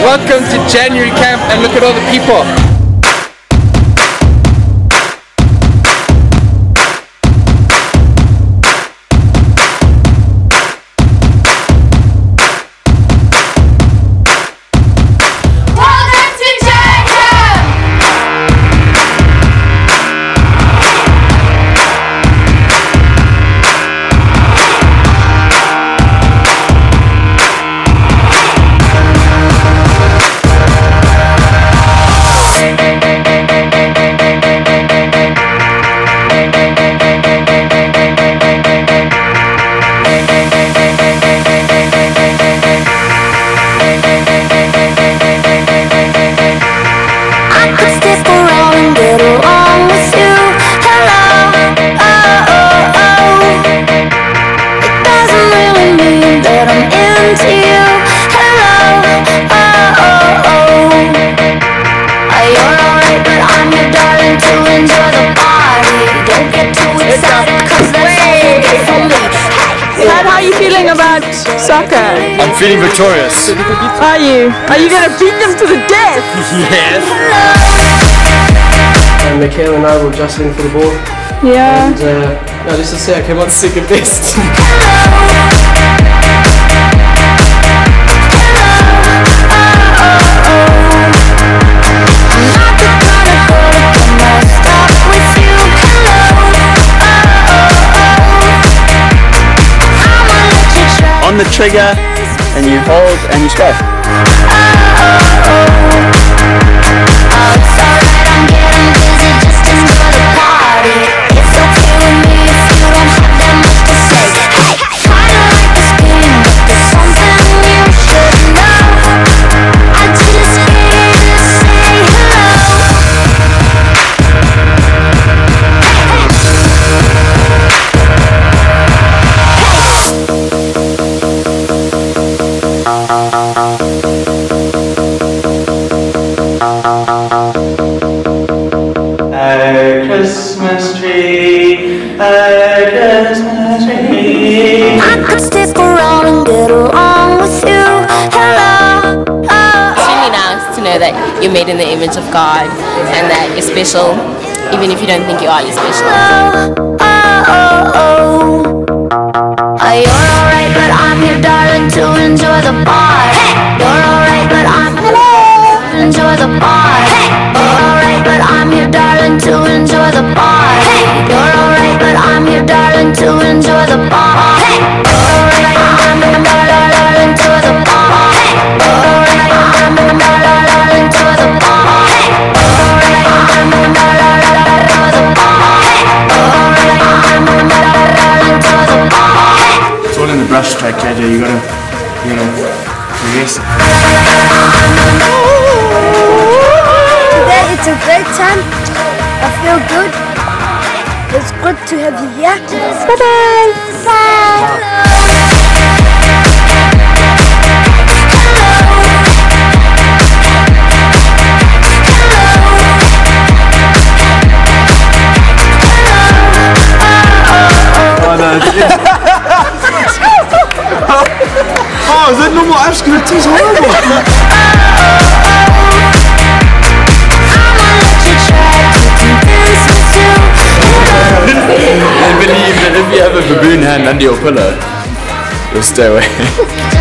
Welcome to January camp and look at all the people. Soccer? I'm feeling victorious. Are you? Are you gonna beat them to the death? Yes. And Michaela and I were jostling for the ball. Yeah. And uh, no, just to say I came out second best. trigger, and you hold and you spray. A Christmas tree, a Christmas tree. I could stick around and get along with you. Hello, oh, It's really nice to know that you're made in the image of God and that you're special, even if you don't think you are, you're special. oh, oh, oh. Are you oh. But I'm your darling to enjoy the party. You're alright, but I'm enjoy the party. You're alright, but I'm your darling to enjoy the party. You're alright, but I'm your darling to enjoy the party. The brush track, JJ. You gotta, you gotta progress it. Today it's a great time. I feel good. It's good to have you here. Bye bye. Bye. Normal Ashken? It is horrible. I believe that if you have a baboon hand under your pillow, you'll stay away.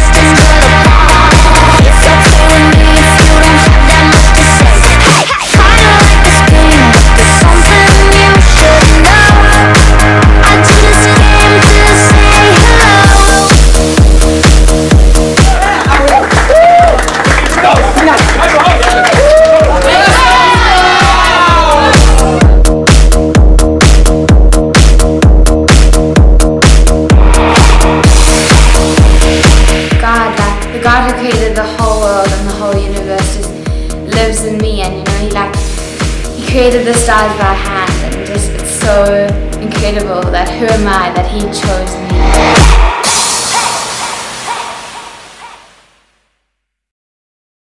God who created the whole world and the whole universe just lives in me and you know he like he created the stars by hand and just it's so incredible that who am I that he chose me.